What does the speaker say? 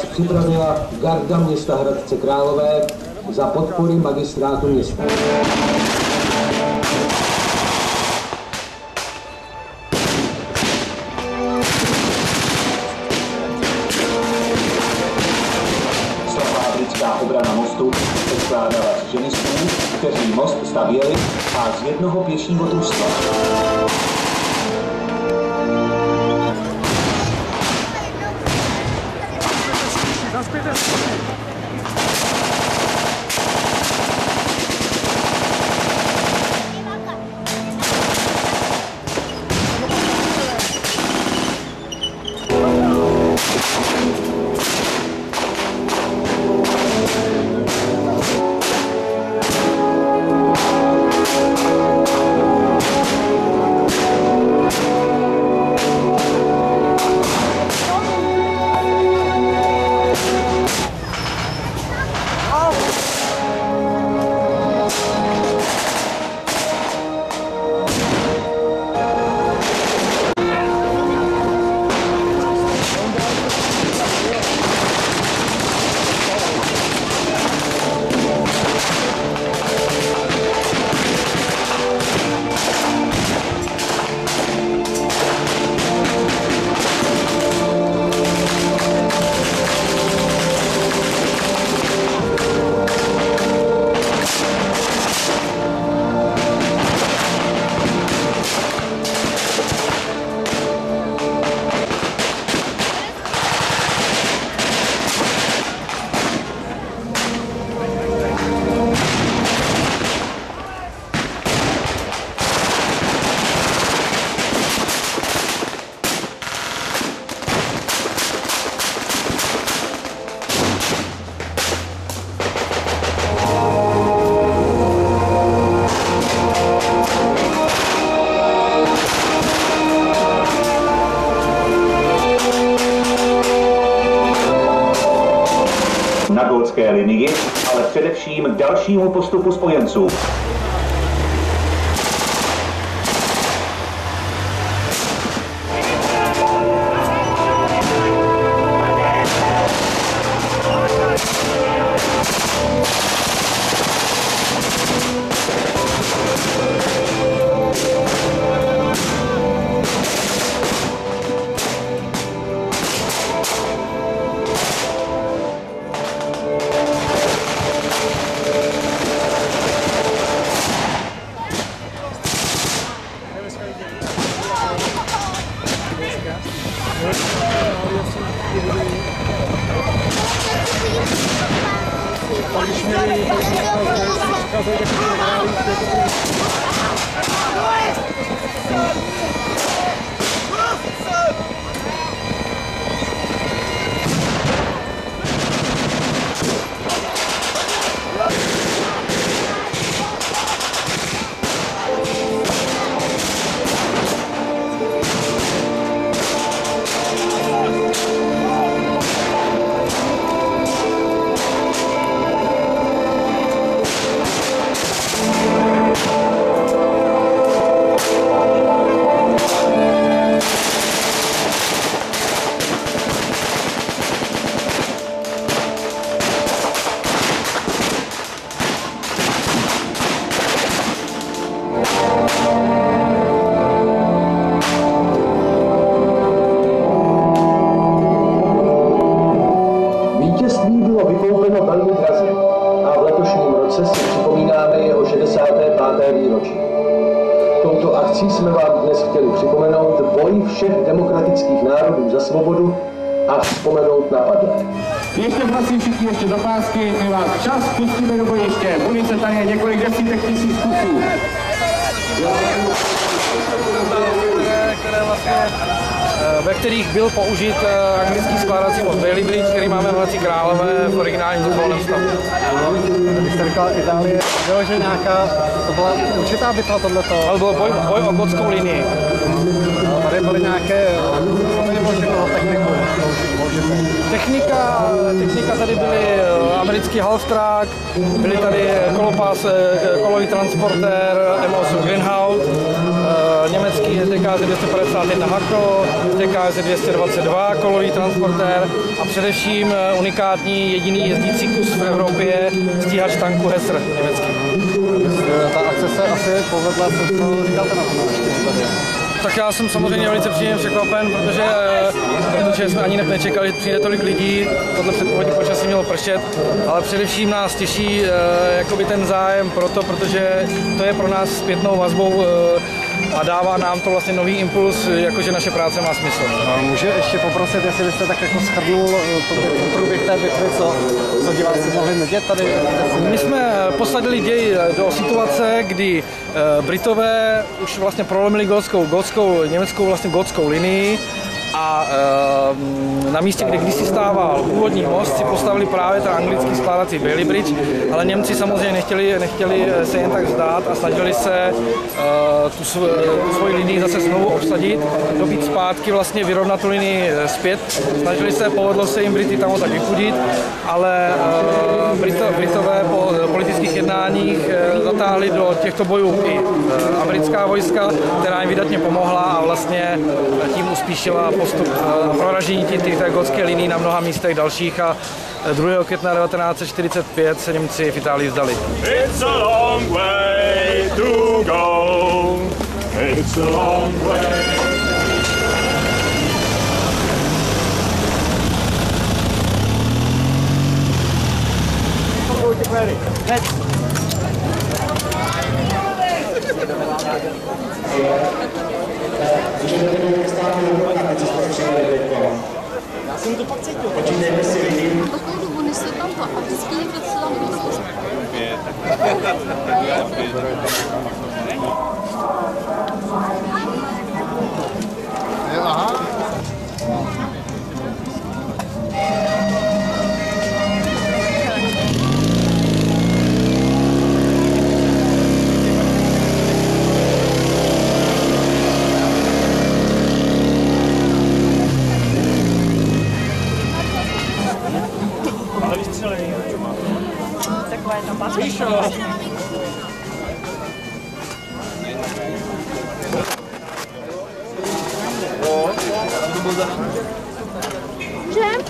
vás připravila Garda města Hradce Králové za podpory magistrátu města. Slavná obrana mostu se skládala z kteří most stavěli a z jednoho pěšího družstva. Na především dalšímu postupu spojenců. fazer o Touto akcí jsme vám dnes chtěli připomenout boj všech demokratických národů za svobodu a vzpomenout na padlé. Ještě prosím všichni ještě do pásky, my vás čas pustíme do bojiště. Munice tady je několik desítek tisíc kusů. které ve kterých byl použit eh, anglický skládací most Bailey Bridge, který máme v Hradci Králové v originálním dokolovém stavu. Říkal Itálie, bylo, že nějaká, to byla určitá bitva tohleto. Ale byl boj, boj o gotskou linii. Tady byly nějaké, to nebylo všechno o techniku. Technika, technika tady byly eh, americký half track, byly tady kolopas, eh, kolový transportér M8 Greenhout, eh, německý SDK 251 Hakko, GTKS 222 kolový transportér a především eh, unikátní jediný jezdící kus v Evropě stíhač tanku Hesser německý. Ta akce se asi povedla, co to říkáte na tom? Tak já jsem samozřejmě velice příjemně překvapen, protože, eh, protože jsme ani nečekali, že přijde tolik lidí. Podle předpovědi počasí mělo pršet, ale především nás těší eh, jakoby ten zájem proto, protože to je pro nás zpětnou vazbou a dává nám to vlastně nový impuls, jakože naše práce má smysl. A Můžu ještě poprosit, jestli byste tak jako schrnul eh, průběh té bitvy, co, co diváci mohli vidět tady? My jsme posadili děj do situace, kdy eh, Britové už vlastně prolomili gotskou, gotskou, německou vlastně gotskou linii a eh, na místě, kde kdysi stával původní most, si postavili právě ten anglický skládací Bailey Bridge, ale Němci samozřejmě nechtěli, nechtěli se jen tak vzdát a snažili se eh, tu, sv- tu svoji linii zase znovu obsadit, dobít zpátky, vlastně vyrovnat tu linii eh, zpět. Snažili se, povedlo se jim Brity tam tak vychudit, ale eh, Brito, Britové po eh, politických jednáních eh, zatáhli do těchto bojů i eh, americká vojska, která jim vydatně pomohla a vlastně eh, tím uspíšila postup eh, proražení těch té gotské linii na mnoha místech dalších a eh, 2. května 1945 se Němci v Itálii vzdali. It's a long way to go. It's a long way. Dobu, než se tam to a vždycky někdo se tam dostal. Cem.